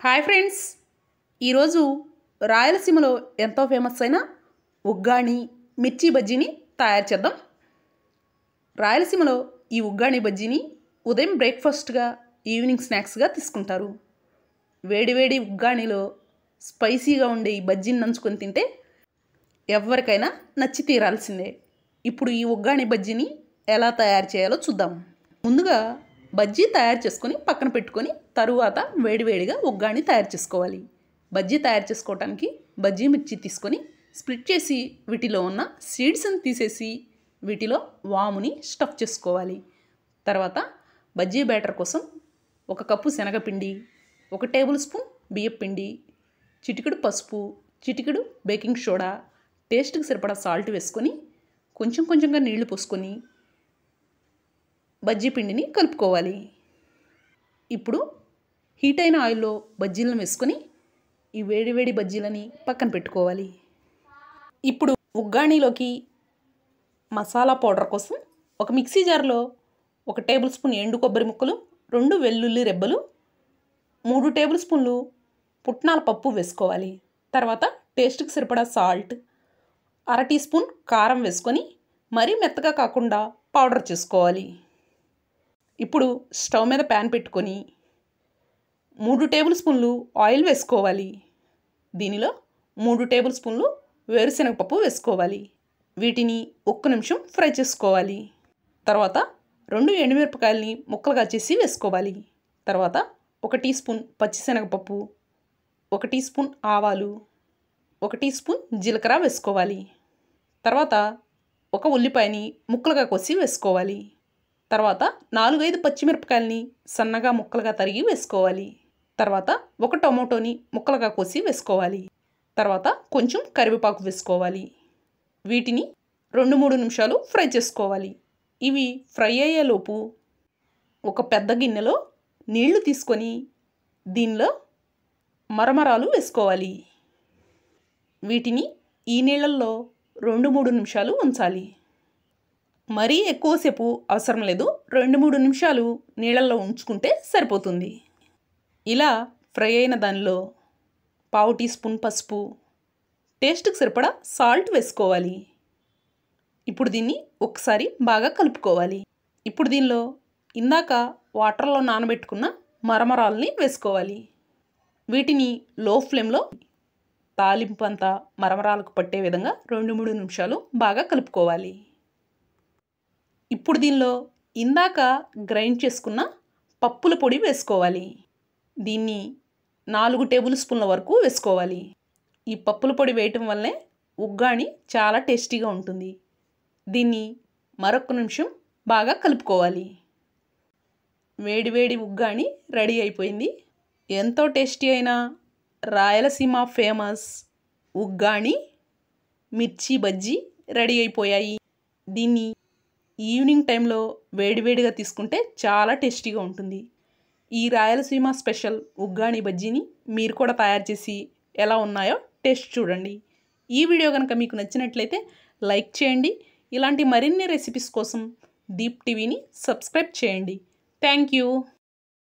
Hi friends. ఈరోజు రాయలసీమలో ఎంతో ఫేమస్ అయిన ఉగ్గాణి మిర్చి బజ్జీని తయారు చేద్దాం. రాయలసీమలో ఈ ఉగ్గాణి బజ్జీని ఉదయం బ్రేక్ఫాస్ట్గా ఈవినింగ్ స్నాక్స్గా తీసుకుంటారు. వేడివేడి ఉగ్గాణిలో స్పైసీగా ఉండే ఈ బజ్జీని నంచుకొని తింటే ఎవరికైనా నచ్చి తీరాల్సిందే. ఇప్పుడు ఈ ఉగ్గాణి బజ్జీని ఎలా తయారు చేయాలో చూద్దాం. ముందుగా బజ్జీ తయారు చేసుకొని పక్కన పెట్టుకొని తరువాత వేడివేడిగా ఉగ్గాని తయారు చేసుకోవాలి. బజ్జీ తయారు చేసుకోవడానికి బజ్జీ మిర్చి తీసుకొని స్ప్లిట్ చేసి వీటిలో ఉన్న సీడ్స్ని తీసేసి వీటిలో వాముని స్టఫ్ చేసుకోవాలి. తర్వాత బజ్జీ బ్యాటర్ కోసం ఒక కప్పు శనగపిండి ఒక టేబుల్ స్పూన్ బియ్యపిండి చిటికెడు పసుపు చిటికెడు బేకింగ్ సోడా టేస్ట్కి సరిపడా సాల్ట్ వేసుకొని కొంచెం కొంచెంగా నీళ్ళు పోసుకొని బజ్జీ పిండిని కలుపుకోవాలి. ఇప్పుడు హీట్ అయిన ఆయిల్లో బజ్జీలను వేసుకొని ఈ వేడి వేడి బజ్జీలని పక్కన పెట్టుకోవాలి. ఇప్పుడు ఉగ్గాణిలోకి మసాలా పౌడర్ కోసం ఒక మిక్సీ జార్లో ఒక టేబుల్ స్పూన్ ఎండు కొబ్బరి ముక్కలు రెండు వెల్లుల్లి రెబ్బలు మూడు టేబుల్ స్పూన్లు పుట్నాల పప్పు వేసుకోవాలి. తర్వాత టేస్ట్కి సరిపడా సాల్ట్ అర టీ స్పూన్ కారం వేసుకొని మరీ మెత్తగా కాకుండా పౌడర్ చేసుకోవాలి. ఇప్పుడు స్టవ్ మీద ప్యాన్ పెట్టుకొని మూడు టేబుల్ స్పూన్లు ఆయిల్ వేసుకోవాలి. దీనిలో మూడు టేబుల్ స్పూన్లు వేరుశనగపప్పు వేసుకోవాలి. వీటిని ఒక్క నిమిషం ఫ్రై చేసుకోవాలి. తర్వాత రెండు ఎండుమిరపకాయలని ముక్కలుగా చేసి వేసుకోవాలి. తర్వాత ఒక టీ స్పూన్ పచ్చిశనగపప్పు ఒక టీ స్పూన్ ఆవాలు ఒక టీ స్పూన్ జీలకర్ర వేసుకోవాలి. తర్వాత ఒక ఉల్లిపాయని ముక్కలుగా కోసి వేసుకోవాలి. తర్వాత నాలుగైదు పచ్చిమిరపకాయలని సన్నగా ముక్కలుగా తరిగి వేసుకోవాలి. తర్వాత ఒక టొమాటోని ముక్కలుగా కోసి వేసుకోవాలి. తర్వాత కొంచెం కరివేపాకు వేసుకోవాలి. వీటిని రెండు మూడు నిమిషాలు ఫ్రై చేసుకోవాలి. ఇవి ఫ్రై అయ్యేలోపు ఒక పెద్ద గిన్నెలో నీళ్ళు తీసుకొని దీనిలో మరమరాలు వేసుకోవాలి. వీటిని ఈ నీళ్ళల్లో రెండు మూడు నిమిషాలు ఉంచాలి. మరీ ఎక్కువసేపు అవసరం లేదు. రెండు మూడు నిమిషాలు నీళ్ళల్లో ఉంచుకుంటే సరిపోతుంది. ఇలా ఫ్రై అయిన దానిలో పావు టీ స్పూన్ పసుపు టేస్ట్కి సరిపడా సాల్ట్ వేసుకోవాలి. ఇప్పుడు దీన్ని ఒకసారి బాగా కలుపుకోవాలి. ఇప్పుడు దీనిలో ఇందాక వాటర్లో నానబెట్టుకున్న మరమరాలని వేసుకోవాలి. వీటిని లో ఫ్లేమ్లో తాలింపు అంతా మరమరాలకు పట్టే విధంగా రెండు మూడు నిమిషాలు బాగా కలుపుకోవాలి. ఇప్పుడు దీనిలో ఇందాక గ్రైండ్ చేసుకున్న పప్పుల పొడి వేసుకోవాలి. దీన్ని నాలుగు టేబుల్ స్పూన్ల వరకు వేసుకోవాలి. ఈ పప్పుల పొడి వేయటం వల్లే ఉగ్గాని చాలా టేస్టీగా ఉంటుంది. దీన్ని మరొక నిమిషం బాగా కలుపుకోవాలి. వేడివేడి ఉగ్గాని రెడీ అయిపోయింది. ఎంతో టేస్టీ అయిన రాయలసీమ ఫేమస్ ఉగ్గాని మిర్చి బజ్జీ రెడీ అయిపోయాయి. దీన్ని ఈవినింగ్ టైంలో వేడివేడిగా తీసుకుంటే చాలా టేస్టీగా ఉంటుంది. ఈ రాయలసీమ స్పెషల్ ఉగ్గాని బజ్జీని మీరు కూడా తయారు చేసి ఎలా ఉన్నాయో టేస్ట్ చూడండి. ఈ వీడియో కనుక మీకు నచ్చినట్లయితే లైక్ చేయండి. ఇలాంటి మరిన్ని రెసిపీస్ కోసం దీప్ టీవీని సబ్స్క్రైబ్ చేయండి. Thank you.